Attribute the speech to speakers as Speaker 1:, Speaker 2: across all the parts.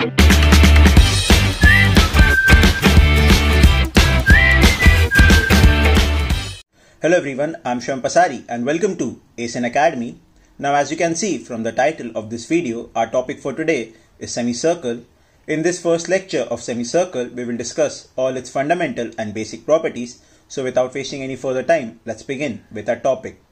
Speaker 1: Hello everyone, I'm Shivam Pasari and welcome to Ace In Academy. Now as you can see from the title of this video, our topic for today is semicircle. In this first lecture of semicircle, we will discuss all its fundamental and basic properties. So without wasting any further time, let's begin with our topic.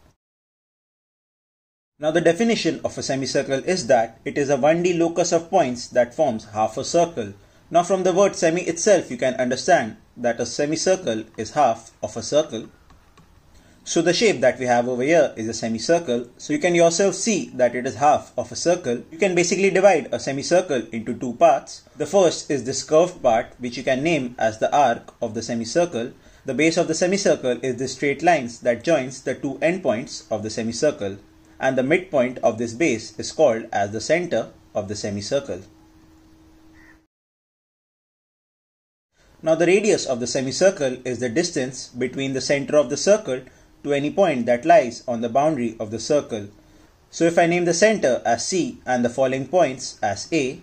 Speaker 1: Now the definition of a semicircle is that it is a 1D locus of points that forms half a circle. Now from the word semi itself, you can understand that a semicircle is half of a circle so the shape that we have over here is a semicircle. So you can yourself see that it is half of a circle. You can basically divide a semicircle into two parts. The first is this curved part which you can name as the arc of the semicircle. The base of the semicircle is the straight lines that joins the two endpoints of the semicircle. And the midpoint of this base is called as the center of the semicircle. Now the radius of the semicircle is the distance between the center of the circle to any point that lies on the boundary of the circle. So if I name the center as C and the following points as A,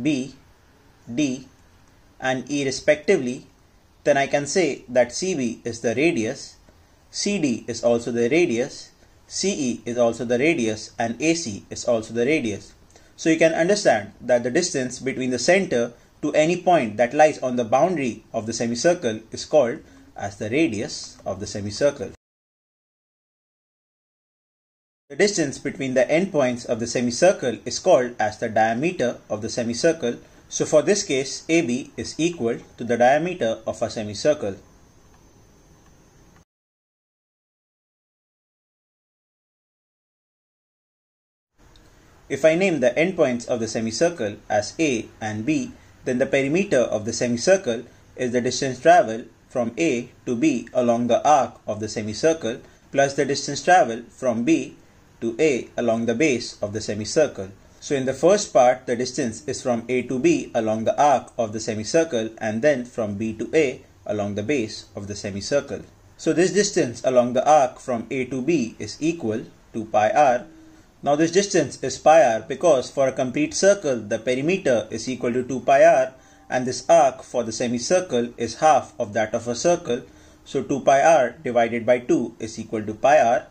Speaker 1: B, D and E respectively, then I can say that CB is the radius, CD is also the radius, CE is also the radius and AC is also the radius. So you can understand that the distance between the center to any point that lies on the boundary of the semicircle is called as the radius of the semicircle. The distance between the endpoints of the semicircle is called as the diameter of the semicircle. So for this case, AB is equal to the diameter of a semicircle. If I name the endpoints of the semicircle as A and B, then the perimeter of the semicircle is the distance travelled from A to B along the arc of the semicircle plus the distance travelled from B to A along the base of the semicircle. So in the first part, the distance is from A to B along the arc of the semicircle and then from B to A along the base of the semicircle. So this distance along the arc from A to B is equal to pi r. Now this distance is pi r because for a complete circle, the perimeter is equal to 2 pi r and this arc for the semicircle is half of that of a circle. So 2 pi r divided by 2 is equal to pi r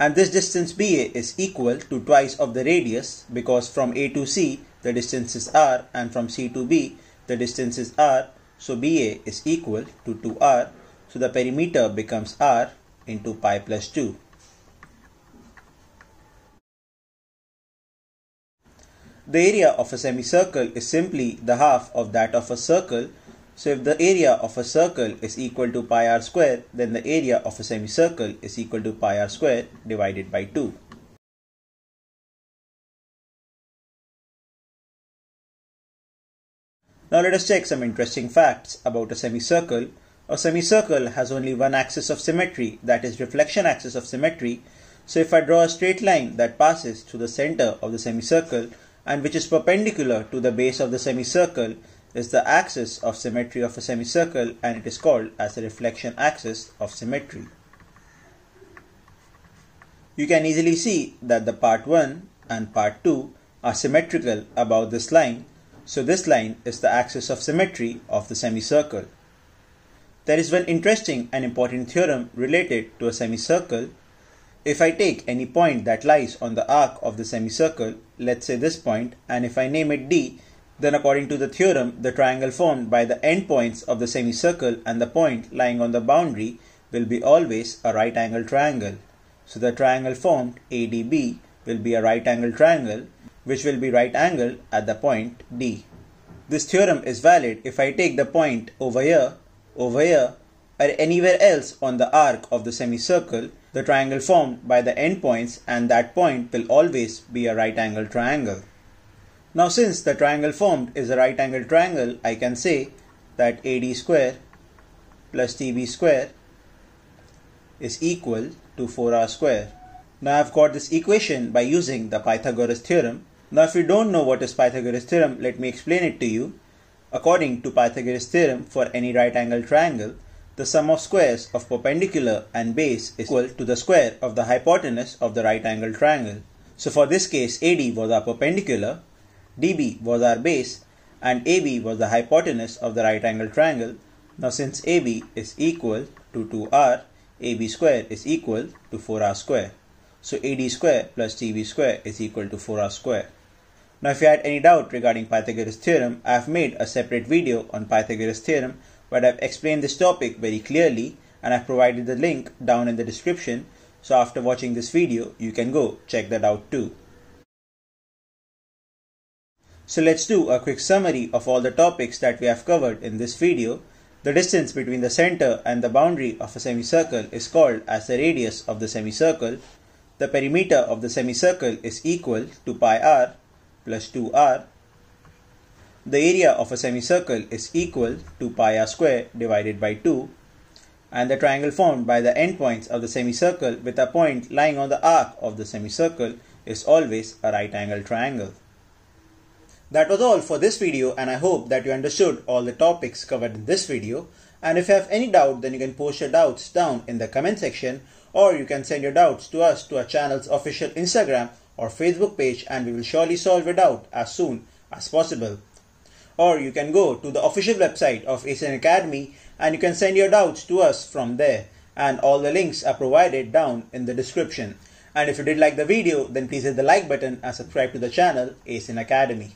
Speaker 1: and this distance BA is equal to twice of the radius because from A to C the distance is r and from C to B the distance is r so BA is equal to 2r so the perimeter becomes r into pi plus 2. The area of a semicircle is simply the half of that of a circle so if the area of a circle is equal to pi r square, then the area of a semicircle is equal to pi r square divided by 2. Now let us check some interesting facts about a semicircle. A semicircle has only one axis of symmetry, that is reflection axis of symmetry. So if I draw a straight line that passes through the center of the semicircle and which is perpendicular to the base of the semicircle, is the axis of symmetry of a semicircle and it is called as the reflection axis of symmetry. You can easily see that the part 1 and part 2 are symmetrical about this line, so this line is the axis of symmetry of the semicircle. There is one interesting and important theorem related to a semicircle. If I take any point that lies on the arc of the semicircle, let's say this point, and if I name it D, then according to the theorem, the triangle formed by the endpoints of the semicircle and the point lying on the boundary will be always a right angle triangle. So the triangle formed ADB will be a right angle triangle which will be right angled at the point D. This theorem is valid if I take the point over here, over here or anywhere else on the arc of the semicircle, the triangle formed by the endpoints and that point will always be a right angle triangle. Now since the triangle formed is a right angle triangle, I can say that AD square plus TB square is equal to 4R square. Now I've got this equation by using the Pythagoras theorem. Now if you don't know what is Pythagoras theorem, let me explain it to you. According to Pythagoras theorem for any right angle triangle, the sum of squares of perpendicular and base is equal to the square of the hypotenuse of the right angle triangle. So for this case AD was our perpendicular dB was our base and AB was the hypotenuse of the right angle triangle. Now since AB is equal to 2r, AB square is equal to 4r square. So AD square plus TB square is equal to 4r square. Now if you had any doubt regarding Pythagoras theorem, I have made a separate video on Pythagoras theorem where I have explained this topic very clearly and I've provided the link down in the description. So after watching this video, you can go check that out too. So let's do a quick summary of all the topics that we have covered in this video. The distance between the center and the boundary of a semicircle is called as the radius of the semicircle. The perimeter of the semicircle is equal to pi r plus 2r. The area of a semicircle is equal to pi r square divided by 2 and the triangle formed by the endpoints of the semicircle with a point lying on the arc of the semicircle is always a right angle triangle. That was all for this video and I hope that you understood all the topics covered in this video and if you have any doubt then you can post your doubts down in the comment section or you can send your doubts to us to our channel's official Instagram or Facebook page and we will surely solve your doubt as soon as possible. Or you can go to the official website of Ace In Academy and you can send your doubts to us from there and all the links are provided down in the description. And if you did like the video then please hit the like button and subscribe to the channel Ace In Academy.